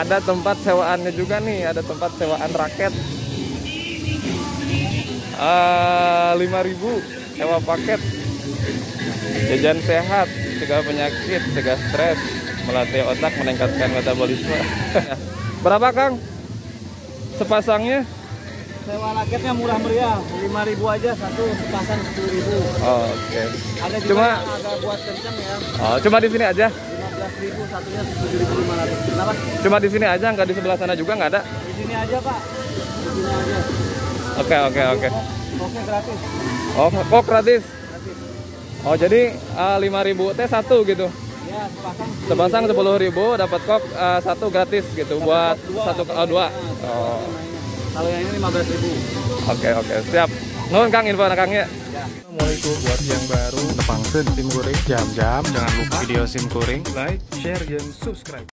ada tempat sewaannya juga nih ada tempat sewaan raket. Ah, 5000 sewa paket. Jajan sehat cegah penyakit cegah stres melatih otak meningkatkan metabolisme. Berapa kang? Sepasangnya? Sewa raketnya murah meriah, 5000 aja satu sepasang 10000. Oh, oke. Ada juga Cuma- agak buat kencang ya, oh cuma di sini aja 15000 satunya 7500. Kenapa? cuma di sini aja nggak di sebelah sana juga nggak ada Di sini aja, Pak. Di sini aja. oke oke oke Oke, gratis. oh kok gratis Gratis. oh jadi ah, 5000 teh satu gitu Ya, sepasang sepasang 10000 dapat kok ah, satu gratis gitu buat dua. satu oh, dua Nah, oh Kalau yang ini 15000. Oke oke siap. Nuhun Kang info anak Kangnya. Ya. Assalamualaikum. Buat yang baru nepangkeun sim kuring jam-jam. Jangan lupa video sim kuring like, share dan subscribe.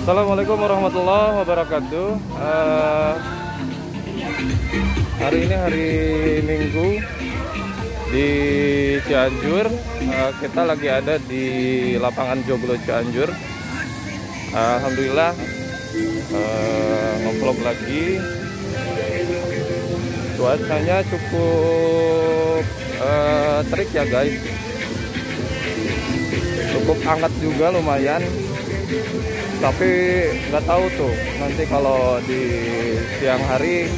Assalamualaikum warahmatullahi wabarakatuh. Eh, hari ini hari Minggu di Cianjur. Eh, kita lagi ada di lapangan Joglo Cianjur. Alhamdulillah eh, ngevlog lagi. Cuacanya cukup eh, terik ya guys. Cukup hangat juga lumayan tapi nggak tahu tuh nanti kalau di siang hari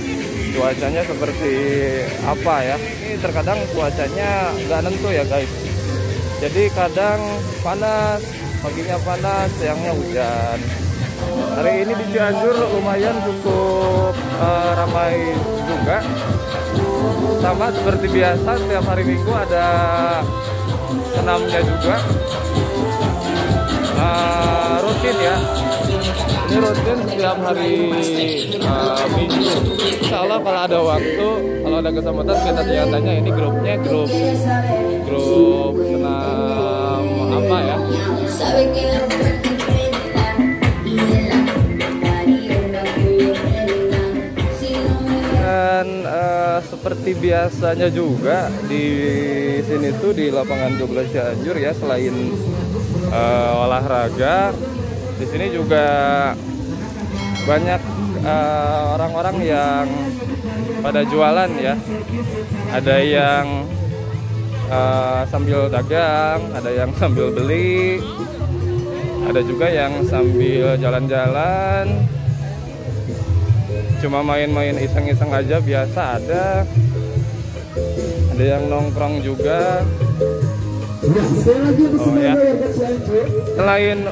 cuacanya seperti apa ya? Ini terkadang cuacanya nggak nentu ya guys. Jadi kadang panas paginya panas siangnya hujan. Hari ini di Cianjur lumayan cukup eh, ramai juga. Sama seperti biasa setiap hari minggu ada senamnya juga. Eh, rutin ya. Ini rutin setiap hari eh, minggu. Insya Allah kalau ada waktu kalau ada kesempatan kita tanya-tanya. Ini grupnya grup grup senam apa ya? Dan eh, seperti biasanya juga di sini tuh di lapangan Joglo Cianjur ya selain eh, olahraga di sini juga banyak eh, orang-orang yang pada jualan ya. Ada yang eh, sambil dagang ada yang sambil beli ada juga yang sambil jalan-jalan. Cuma main-main iseng-iseng aja biasa ada. Ada yang nongkrong juga. Oh ya. selain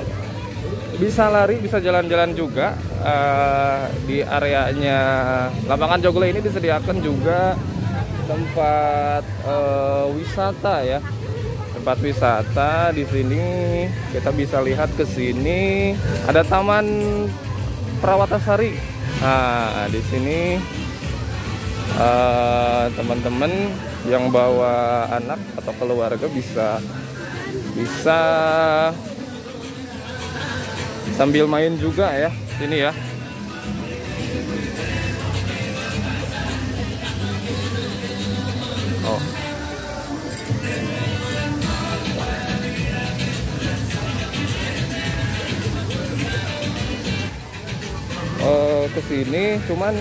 bisa lari bisa jalan-jalan juga. Eh, di areanya lapangan Joglo ini disediakan juga tempat eh, wisata ya. Tempat wisata di sini. Kita bisa lihat ke sini. Ada Taman Perawatasari. Nah, di sini eh, teman-teman yang bawa anak atau keluarga bisa bisa sambil main juga ya sini ya. Oh. eh ke sini cuman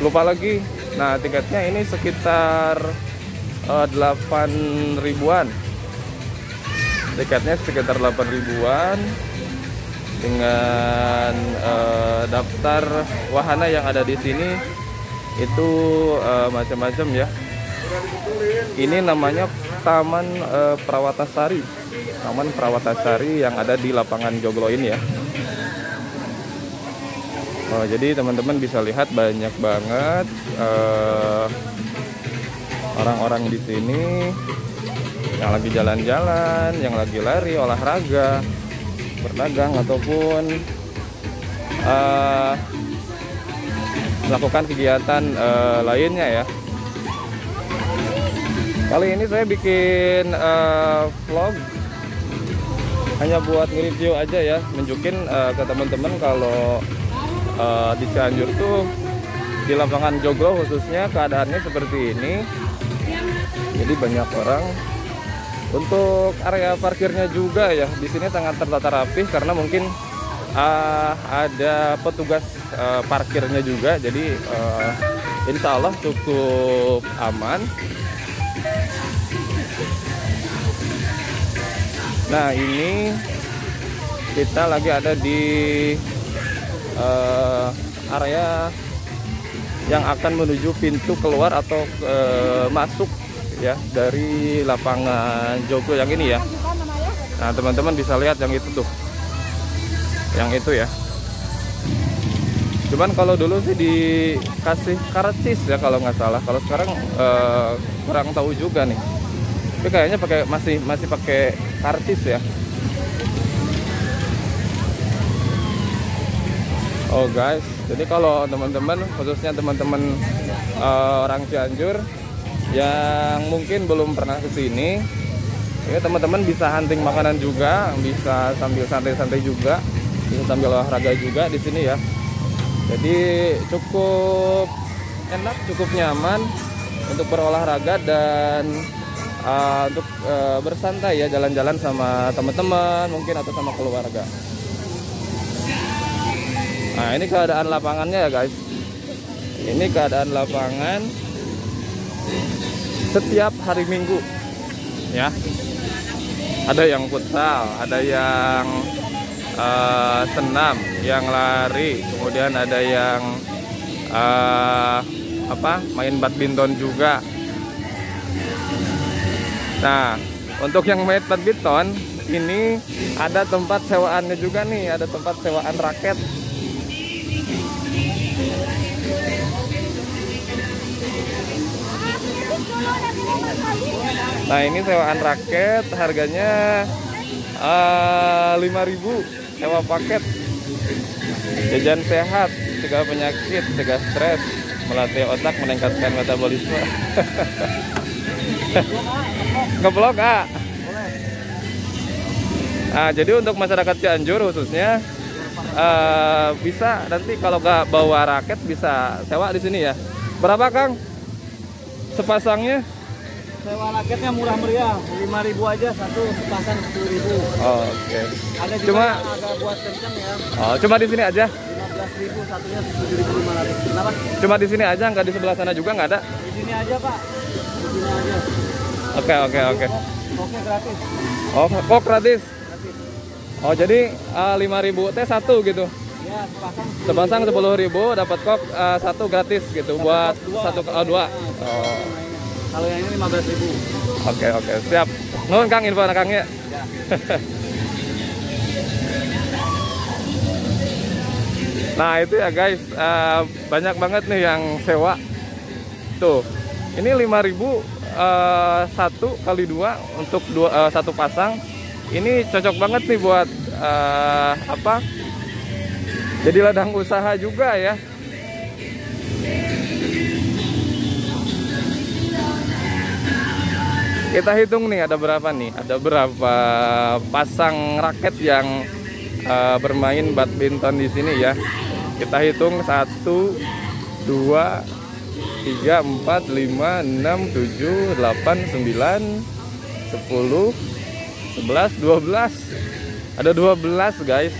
lupa lagi. Nah, tiketnya ini sekitar eh, 8 ribuan. Tiketnya sekitar 8 ribuan dengan eh, daftar wahana yang ada di sini itu eh, macam-macam ya. Ini namanya Taman eh, Perawatasari. Taman Perawatasari yang ada di lapangan Joglo ini ya. Oh, jadi teman-teman bisa lihat banyak banget orang-orang di sini yang lagi jalan-jalan, yang lagi lari, olahraga, berdagang ataupun eh, melakukan kegiatan eh, lainnya ya. Kali ini saya bikin eh, vlog hanya buat nge-review aja ya, nunjukin eh, ke teman-teman kalau eh, di Cianjur tuh di lapangan Joglo khususnya keadaannya seperti ini. Jadi banyak orang. Untuk area parkirnya juga ya di sini sangat tertata rapi karena mungkin eh, ada petugas eh, parkirnya juga. Jadi eh, insya Allah cukup aman. Nah ini kita lagi ada di eh, area yang akan menuju pintu keluar atau eh, masuk ya dari lapangan Joglo yang ini ya. Nah teman-teman bisa lihat yang itu tuh, yang itu ya. Cuman kalau dulu sih dikasih karcis ya kalau nggak salah. Kalau sekarang eh, kurang tahu juga nih. Tapi kayaknya pakai masih masih pakai karcis ya. Oh guys, jadi kalau teman-teman khususnya teman-teman eh, orang Cianjur yang mungkin belum pernah ke sini, ya teman-teman bisa hunting makanan juga, bisa sambil santai-santai juga, bisa sambil olahraga juga di sini ya. Jadi cukup enak, cukup nyaman untuk berolahraga dan eh, untuk eh, bersantai ya jalan-jalan sama teman-teman mungkin atau sama keluarga. Nah ini keadaan lapangannya ya guys. Ini keadaan lapangan setiap hari Minggu, ya. Ada yang futsal, ada yang eh, senam, yang lari, kemudian ada yang eh, apa main badminton juga. Nah untuk yang main badminton ini ada tempat sewaannya juga nih, ada tempat sewaan raket. Nah ini sewaan raket harganya eh, 5.000 sewa paket jajan sehat cegah penyakit cegah stres melatih otak meningkatkan metabolisme ngeblok ah Nah, jadi untuk masyarakat Cianjur khususnya eh, bisa nanti kalau nggak bawa raket bisa sewa di sini ya. Berapa Kang? Sepasangnya? Sewa raketnya murah meriah, 5000 aja satu sepasang 10000 Oh, Oke. Ada juga Cuma- agak buat kencang ya, Oh, cuma di sini aja. 15000 satunya 7500. Kenapa? Cuma di sini aja, nggak di sebelah sana juga nggak ada. Di sini aja, Pak. Di sini aja. Oke, oke, oke. Oke, gratis. Oh, kok gratis? Gratis. Oh, jadi eh, 5.000 teh satu gitu. Sepasang Sepasang 10.000 dapat kok eh, satu gratis gitu buat dua. satu oh, dua. Oh. Kalau yang ini 15000. Oke, oke, siap. Nuhun Kang info anak Kang ya. Ya. Nah itu ya guys, eh, banyak banget nih yang sewa. Tuh, ini 5000 eh, eh, satu kali dua untuk dua eh, satu pasang ini cocok banget nih buat eh, apa jadi ladang usaha juga ya. Kita hitung nih ada berapa nih? Ada berapa pasang raket yang eh, bermain badminton di sini ya? Kita hitung satu dua tiga empat lima enam tujuh delapan sembilan sepuluh sebelas dua belas. Ada 12 guys.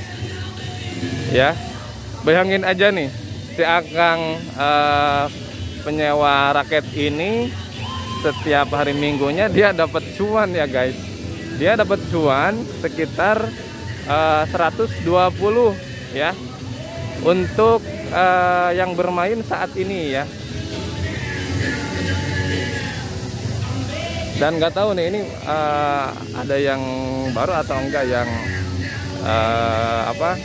Ya bayangin aja nih si akang eh, penyewa raket ini setiap hari minggunya dia dapat cuan ya guys. Dia dapat cuan sekitar eh, 120 ya. Untuk eh, yang bermain saat ini ya. Dan nggak tahu nih ini eh, ada yang baru atau enggak yang eh, apa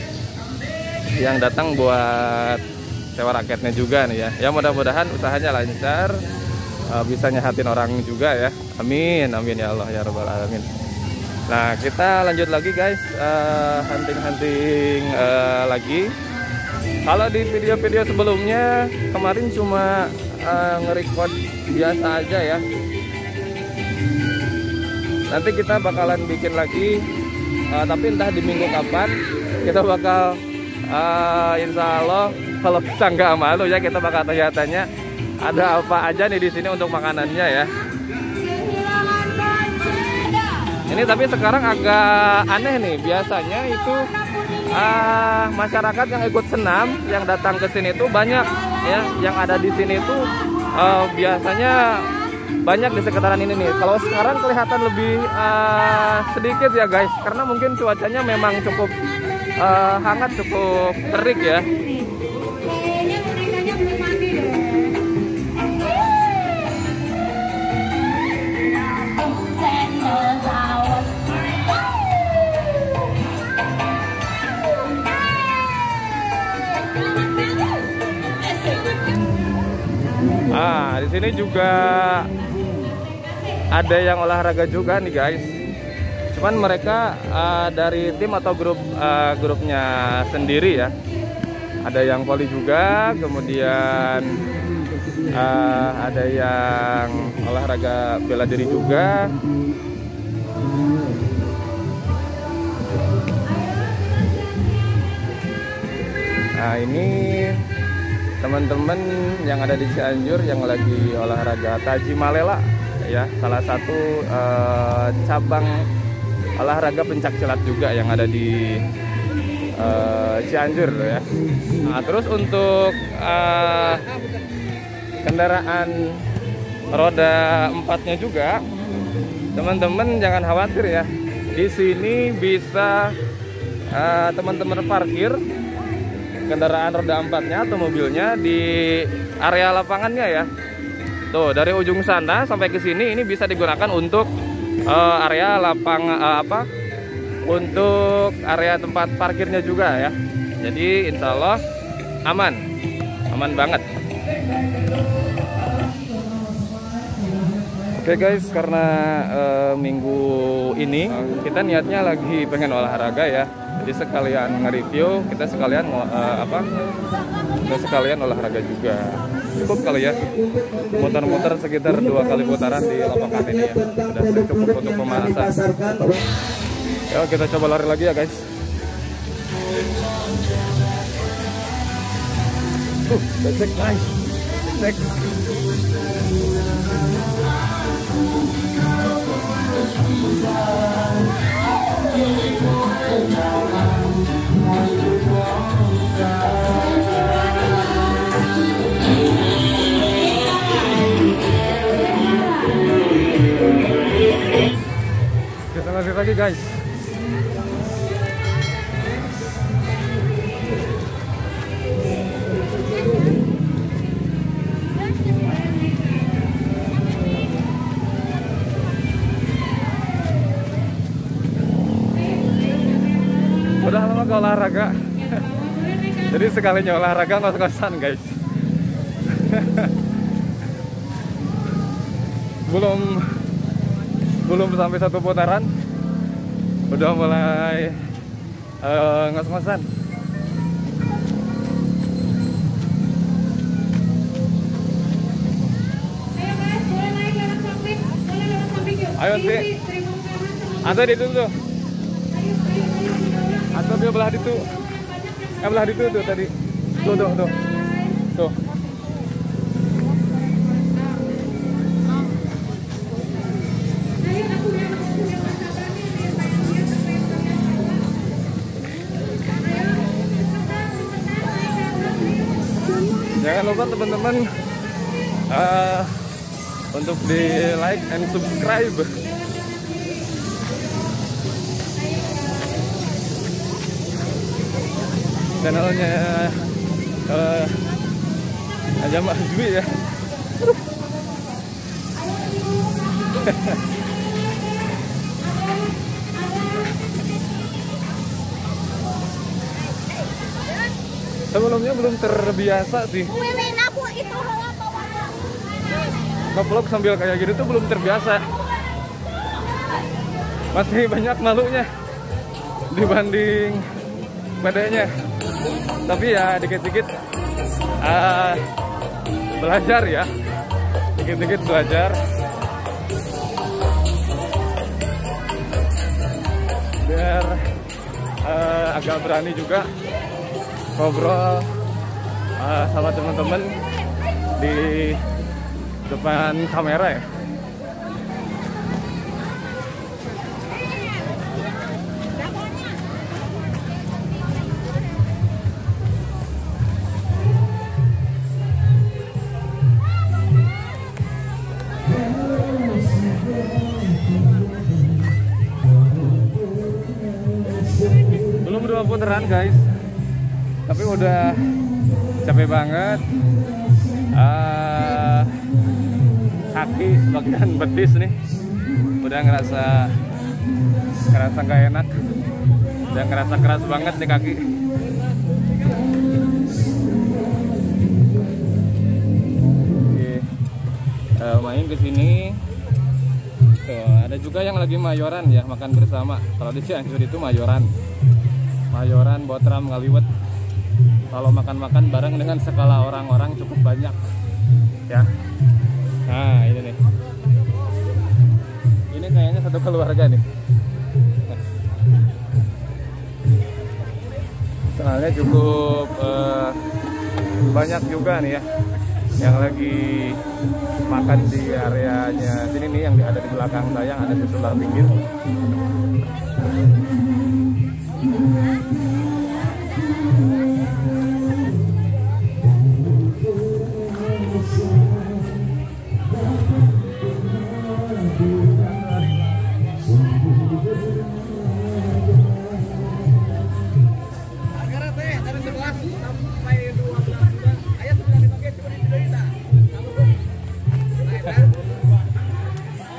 yang datang buat sewa raketnya juga nih ya. Ya mudah-mudahan usahanya lancar eh, bisa nyehatin orang juga ya. Amin amin ya Allah ya rabbal alamin. Nah kita lanjut lagi guys. Eh, hunting-hunting eh, lagi. Kalau di video-video sebelumnya kemarin cuma eh, nge-record biasa aja ya. Nanti kita bakalan bikin lagi. Eh, tapi entah di minggu kapan kita bakal eh, insya Allah kalau kita nggak malu ya kita bakal tanya-tanya ada apa aja nih di sini untuk makanannya ya ini tapi sekarang agak aneh nih biasanya itu ah, masyarakat yang ikut senam yang datang ke sini tuh banyak ya yang ada di sini tuh eh, biasanya banyak di sekitaran ini nih. Kalau sekarang kelihatan lebih eh, sedikit ya guys, karena mungkin cuacanya memang cukup eh, hangat, cukup terik ya. Ah, di sini juga ada yang olahraga juga nih guys. Cuman mereka ah, dari tim atau grup ah, grupnya sendiri ya. Ada yang voli juga, kemudian ah, ada yang olahraga bela diri juga. Nah ini teman-teman yang ada di Cianjur yang lagi olahraga Taji Malela ya salah satu eh, cabang olahraga pencak silat juga yang ada di eh, Cianjur ya. Nah, terus untuk eh, kendaraan roda empatnya juga teman-teman jangan khawatir ya. Di sini bisa eh, teman-teman parkir kendaraan roda empatnya atau mobilnya di area lapangannya ya. Tuh dari ujung sana sampai ke sini ini bisa digunakan untuk eh, area lapang eh, apa? Untuk area tempat parkirnya juga ya. Jadi insya Allah aman, aman banget. Oke guys, karena eh, minggu ini kita niatnya lagi pengen olahraga ya. Jadi sekalian nge-review, kita sekalian eh, apa? Kita sekalian olahraga juga. Cukup kali ya. Muter-muter sekitar dua kali putaran di lapangan ini ya. Sudah cukup untuk pemanasan. Ya, kita coba lari lagi ya guys. Uh, becek nice. Becek. Lagi guys. Udah lama gak olahraga. Jadi sekalinya olahraga ngos-ngosan guys. belum belum sampai satu putaran udah mulai eh, ngos-ngosan. Ayo yuk. Ayo, Di- di- di itu tuh. Di atau dia belah itu yang belah itu tuh tadi. Tuh tuh tuh. Tuh lupa teman-teman. Eh, untuk di like and subscribe. Channelnya uh, aja Mbak Azmi ya. Sebelumnya belum terbiasa sih Wiwin, aku itu hawa bawa. Ngevlog sambil kayak gitu tuh belum terbiasa. Masih banyak malunya dibanding bedanya tapi ya dikit-dikit ah, belajar ya. Dikit-dikit belajar. Biar ah, agak berani juga ngobrol ah, sama teman-teman di depan kamera ya. Belum dua putaran guys. Tapi udah capek banget. Ah, kaki bagian betis nih. Udah ngerasa ngerasa nggak enak. Udah ngerasa keras banget nih kaki. Oke. Eh, main ke sini. Ada juga yang lagi mayoran ya makan bersama. Kalau di Cianjur itu mayoran. Mayoran botram ngaliwet kalau makan-makan bareng dengan skala orang-orang cukup banyak. Ya nah ini nih. Ini kayaknya satu keluarga nih. Soalnya cukup eh, banyak juga nih ya yang lagi makan di areanya sini nih yang ada di belakang saya ada di sebelah pinggir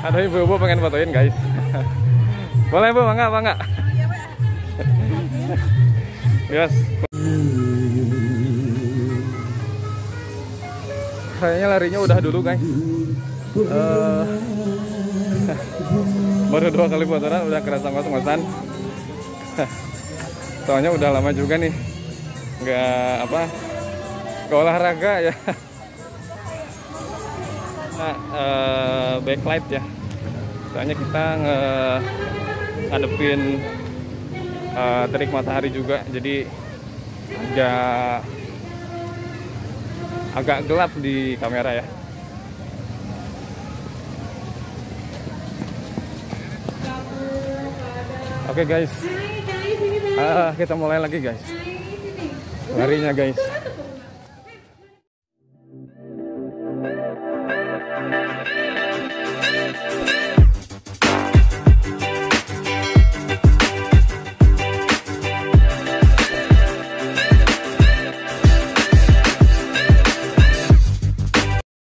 ada ibu-ibu pengen fotoin guys. Boleh bu mangga mangga. Yes. Kayaknya larinya udah dulu guys. Eh, baru dua kali putaran udah kerasa ngos-ngosan. Soalnya udah lama juga nih nggak apa ke olahraga ya. Nah, eh, backlight ya soalnya kita nge ngadepin eh, terik matahari juga. Jadi agak agak gelap di kamera ya. Oke guys. Sini, naik. Ah, kita mulai lagi guys. Larinya guys